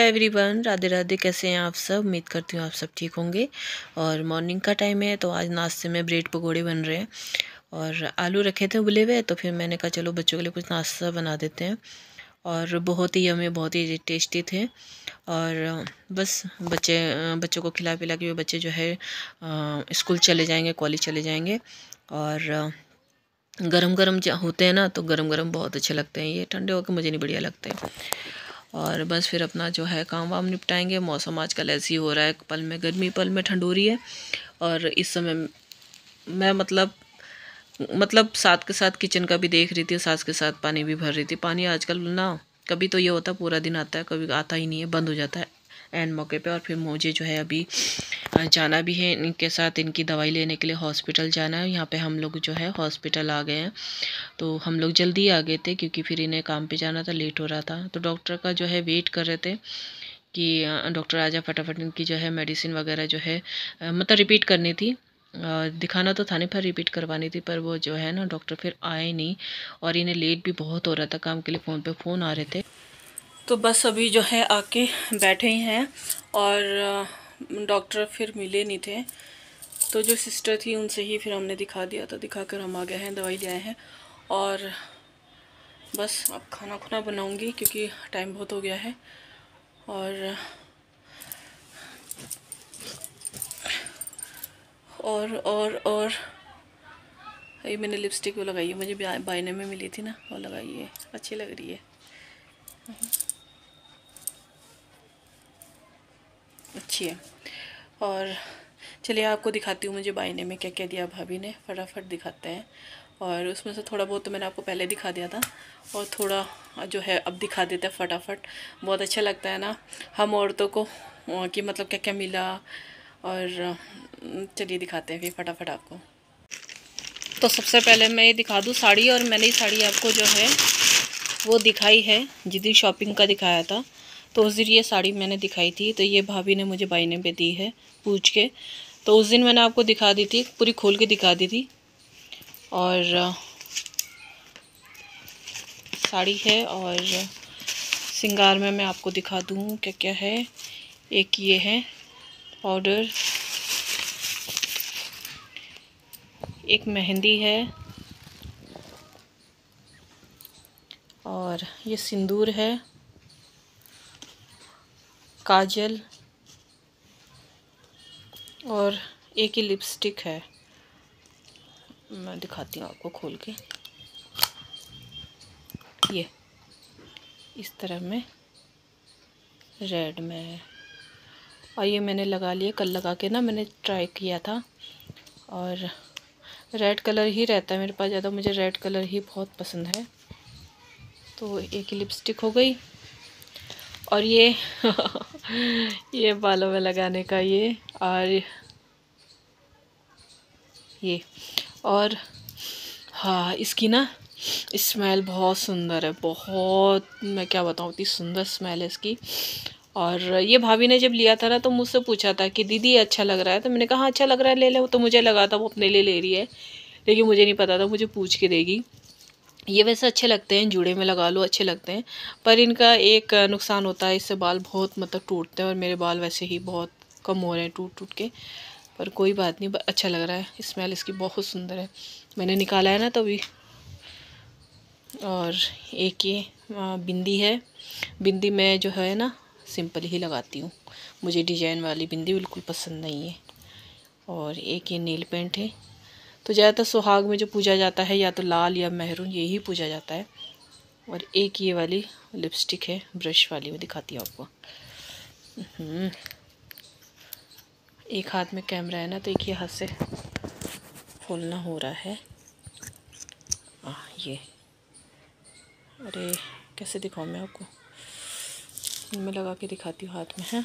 Everyone, Radhe Radhe, कैसे हैं आप सब? उम्मीद करती हूँ आप सब ठीक होंगे। और मॉर्निंग का टाइम है तो आज नाश्ते में ब्रेड पकौड़े बन रहे हैं। और आलू रखे थे, उबले हुए तो फिर मैंने कहा, चलो, बच्चों के लिए कुछ नाश्ता बना देते हैं। और बहुत ही हमें बहुत ही टेस्टी थे। और बस, बच्चे, बच्चों को खिला पिला के वो बच्चे जो है स्कूल चले जाएँगे, कॉलेज चले जाएँगे। और गरम गरम होते हैं ना तो गरम गरम बहुत अच्छे लगते हैं। ये ठंडे होकर मुझे नहीं बढ़िया लगते। और बस फिर अपना जो है काम वाम निपटाएँगे। मौसम आजकल ऐसे ही हो रहा है, पल में गर्मी, पल में ठंड हो। रही है और इस समय मैं मतलब मतलब साथ के साथ किचन का भी देख रही थी सास के साथ पानी भी भर रही थी। पानी आजकल ना, कभी तो ये होता, पूरा दिन आता है, कभी आता ही नहीं है, बंद हो जाता है। एंड मौके पे और फिर मुझे जो है अभी जाना भी है इनके साथ, इनकी दवाई लेने के लिए हॉस्पिटल जाना है। यहाँ पे हम लोग जो है हॉस्पिटल आ गए हैं। तो हम लोग जल्दी आ गए थे क्योंकि फिर इन्हें काम पे जाना था लेट हो रहा था। तो डॉक्टर का जो है वेट कर रहे थे कि डॉक्टर आ फटाफट इनकी जो है मेडिसिन वगैरह जो है मतलब रिपीट करनी थी। दिखाना तो था नहीं पर रिपीट करवानी थी, पर वो जो है ना डॉक्टर फिर आए नहीं। और इन्हें लेट भी बहुत हो रहा था, काम के लिए फ़ोन पे फ़ोन आ रहे थे। तो बस अभी जो है आके बैठे ही हैं और डॉक्टर फिर मिले नहीं थे। तो जो सिस्टर थी उनसे ही फिर हमने दिखा दिया था दिखा कर हम आ गए हैं, दवाई ले आए हैं। और बस अब खाना खुना बनाऊँगी क्योंकि टाइम बहुत हो गया है। और और और और, ये मैंने लिपस्टिक वो लगाई है, मुझे बायने में मिली थी ना, वो लगाई है, अच्छी लग रही है। अच्छी है। और चलिए आपको दिखाती हूँ मुझे बाइने में क्या क्या दिया भाभी ने, फटाफट दिखाते हैं। और उसमें से थोड़ा बहुत तो मैंने आपको पहले दिखा दिया था और थोड़ा जो है अब दिखा देते हैं फटाफट। बहुत अच्छा लगता है ना हम औरतों को कि मतलब क्या क्या मिला और चलिए दिखाते हैं फिर फटाफट आपको। तो सबसे पहले मैं ये दिखा दूँ साड़ी और मैंने ये साड़ी आपको जो है वो दिखाई है जिदी शॉपिंग का दिखाया था। तो उस दिन ये साड़ी मैंने दिखाई थी तो ये भाभी ने मुझे बाईने पे दी है पूछ के। तो उस दिन मैंने आपको दिखा दी थी, पूरी खोल के दिखा दी थी। और साड़ी है और सिंगार में मैं आपको दिखा दूँ क्या क्या है। एक ये है, पाउडर। एक मेहंदी है। और ये सिंदूर है। काजल और एक ही लिपस्टिक है। मैं दिखाती हूँ आपको खोल के। ये, इस तरह में रेड में और ये मैंने लगा लिया, कल लगा के ना मैंने ट्राई किया था। और रेड कलर ही रहता है मेरे पास, ज़्यादा मुझे रेड कलर ही बहुत पसंद है। तो एक ही लिपस्टिक हो गई। और ये ये बालों में लगाने का ये और ये और हाँ इसकी ना स्मेल बहुत सुंदर है बहुत मैं क्या बताऊँ इतनी सुंदर स्मेल है इसकी। और ये भाभी ने जब लिया था ना तो मुझसे पूछा था कि दीदी अच्छा लग रहा है? तो मैंने कहा हाँ, अच्छा लग रहा है ले ले। तो मुझे लगा था वो अपने लिए ले रही है। लेकिन मुझे नहीं पता था मुझे पूछ के देगी। ये वैसे अच्छे लगते हैं, जूड़े में लगा लो, अच्छे लगते हैं, पर इनका एक नुकसान होता है, इससे बाल बहुत मतलब टूटते हैं और मेरे बाल वैसे ही बहुत कम हो रहे हैं टूट टूट के, पर कोई बात नहीं अच्छा लग रहा है, स्मेल इसकी बहुत सुंदर है। मैंने निकाला है ना तभी, और एक ये बिंदी है, बिंदी मैं जो है ना, सिंपल ही लगाती हूँ, मुझे डिज़ाइन वाली बिंदी बिल्कुल पसंद नहीं है, और एक ये नील पेंट है तो ज़्यादातर सुहाग में जो पूजा जाता है या तो लाल या महरून यही पूजा जाता है। और एक ये वाली लिपस्टिक है ब्रश वाली मैं दिखाती हूँ आपको। हम्म। एक हाथ में कैमरा है ना तो एक ही हाथ से खोलना हो रहा है। आ, ये। अरे कैसे दिखाऊँ मैं आपको? मैं लगा के दिखाती हूँ हाथ में है?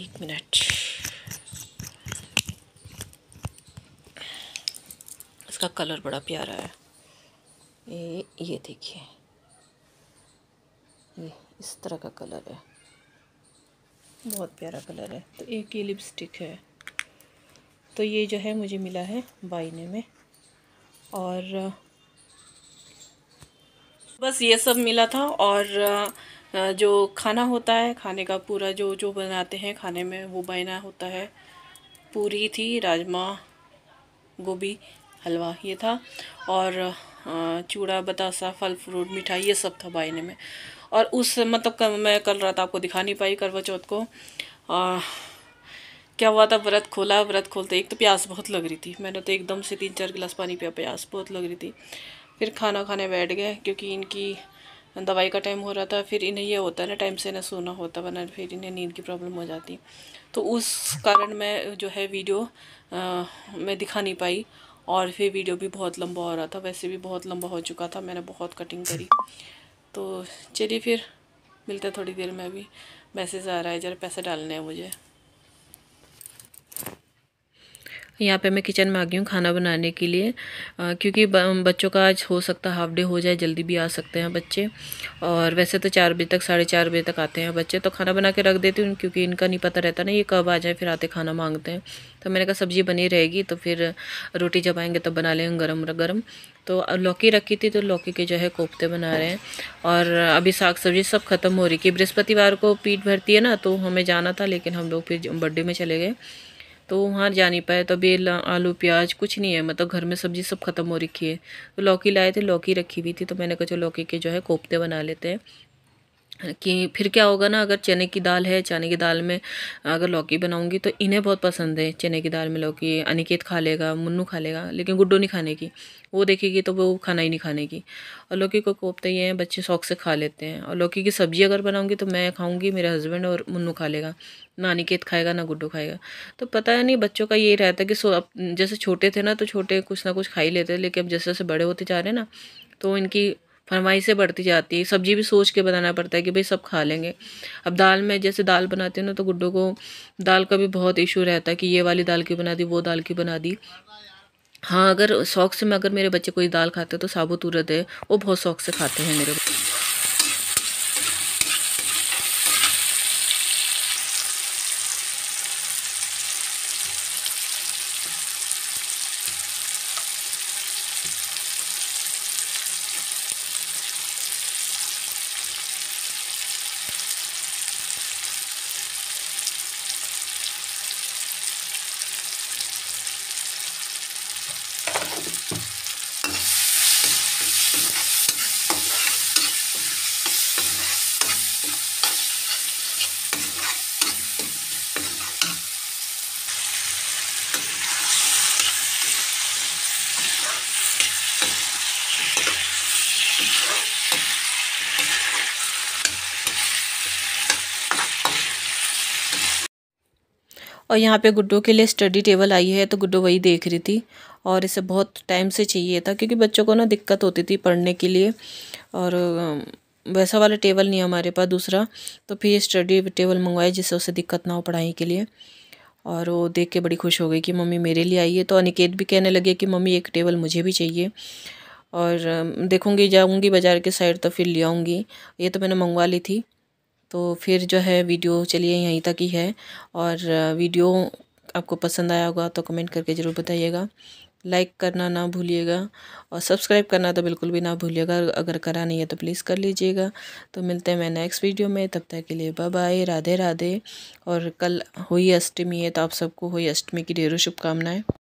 एक मिनट। इसका कलर बड़ा प्यारा है। ये ये देखिए। ये इस तरह का कलर है। बहुत प्यारा कलर है। तो एक ये लिपस्टिक है। तो ये जो है, मुझे मिला है बाइने में। और, बस ये सब मिला था। और, जो खाना होता है, खाने का पूरा जो जो बनाते हैं खाने में, वो बाइना होता है। पूरी थी, राजमा, गोभी। हलवा ये था। और चूड़ा बतासा फल फ्रूट मिठाई ये सब था बायने में। और उस मतलब कल मैं कल रात आपको दिखा नहीं पाई करवा चौथ को। आ, क्या हुआ था व्रत खोला व्रत खोलते एक तो प्यास बहुत लग रही थी। मैंने तो एकदम से तीन चार गिलास पानी पिया प्यास बहुत लग रही थी। फिर खाना खाने बैठ गए क्योंकि इनकी दवाई का टाइम हो रहा था। फिर इन्हें ये होता है ना टाइम से ना सोना होता वरना फिर इन्हें नींद की प्रॉब्लम हो जाती। तो उस कारण मैं जो है वीडियो आ, मैं दिखा नहीं पाई। और फिर वीडियो भी बहुत लंबा हो रहा था, वैसे भी बहुत लंबा हो चुका था, मैंने बहुत कटिंग करी। तो चलिए फिर, मिलते थोड़ी देर में अभी, मैसेज आ रहा है, ज़रा पैसे डालने हैं मुझे। यहाँ पे मैं किचन में आ गई हूँ खाना बनाने के लिए। आ, क्योंकि बच्चों का आज हो सकता हाफ़ डे हो जाए जल्दी भी आ सकते हैं बच्चे। और वैसे तो चार बजे तक साढ़े चार बजे तक आते हैं बच्चे तो खाना बना के रख देती हूँ क्योंकि इनका नहीं पता रहता ना ये कब आ जाए फिर आते खाना मांगते हैं। तो मैंने कहा सब्ज़ी बनी रहेगी तो फिर रोटी जब आएँगे तब बना लेंगे गर्म गर्म। तो लौकी रखी थी तो लौकी के जो है कोफ्ते बना रहे हैं। और अभी साग सब्ज़ी सब खत्म हो रही कि बृहस्पतिवार को पीठ भरती है ना तो हमें जाना था लेकिन हम लोग फिर बर्थडे में चले गए। तो वहाँ जा नहीं पाए तो अभी आलू, प्याज कुछ नहीं है। मतलब घर में सब्ज़ी सब ख़त्म हो रखी है। तो लौकी लाए थे, लौकी रखी हुई थी तो मैंने कहा चलो लौकी के जो है कोफ्ते बना लेते हैं। कि फिर क्या होगा ना, अगर चने की दाल है, चने की दाल में अगर लौकी बनाऊँगी तो इन्हें बहुत पसंद है, चने की दाल में लौकी। अनिकेत खा लेगा, मुन्नू खा लेगा, लेकिन गुड्डो नहीं खाने की। वो देखेगी तो वो खाना ही नहीं खाने की। और लौकी को कोफ्ते ये हैं, बच्चे शौक से खा लेते हैं। और लौकी की सब्ज़ी अगर बनाऊँगी तो मैं खाऊँगी, मेरे हस्बैंड और मुन्नू खा लेगा। ना अनिकेत खाएगा, ना गुड्डो खाएगा। तो पता है नहीं, बच्चों का ये रहता है कि सो, अब जैसे छोटे थे ना तो छोटे कुछ ना कुछ खा ही लेते लेकिन अब जैसे जैसे बड़े होते जा रहे हैं ना तो इनकी फरमाइशें बढ़ती जाती है। सब्ज़ी भी सोच के बनाना पड़ता है कि भाई सब खा लेंगे। अब दाल में जैसे दाल बनाते हैं ना तो गुड्डो को दाल का भी बहुत इशू रहता है कि ये वाली दाल की बना दी, वो दाल की बना दी। हाँ अगर शौक से मैं, अगर मेरे बच्चे कोई दाल खाते हैं तो साबुत उरद है, वो बहुत शौक से खाते हैं मेरे बच्चे। और यहाँ पे गुड्डो के लिए स्टडी टेबल आई है तो गुड्डो वही देख रही थी। और इसे बहुत टाइम से चाहिए था, क्योंकि बच्चों को ना दिक्कत होती थी पढ़ने के लिए। और वैसा वाला टेबल नहीं हमारे पास, दूसरा। तो फिर ये स्टडी टेबल मंगवाया जिससे उसे दिक्कत ना हो पढ़ाई के लिए। और वो देख के बड़ी खुश हो गई कि मम्मी मेरे लिए आई है। तो अनिकेत भी कहने लगे कि, मम्मी, एक टेबल मुझे भी चाहिए। और देखूँगी, जाऊँगी बाज़ार के साइड तो फिर ले आऊँगी। ये तो मैंने मंगवा ली थी। तो फिर जो है वीडियो चलिए यहीं तक ही है। और वीडियो आपको पसंद आया होगा तो कमेंट करके ज़रूर बताइएगा। लाइक करना ना भूलिएगा और सब्सक्राइब करना तो बिल्कुल भी ना भूलिएगा। अगर करा नहीं है तो प्लीज़ कर लीजिएगा। तो मिलते हैं मैं नेक्स्ट वीडियो में, तब तक के लिए बाय बाय राधे राधे और कल हुई अष्टमी है तो आप सबको हुई अष्टमी की ढेरों शुभकामनाएँ।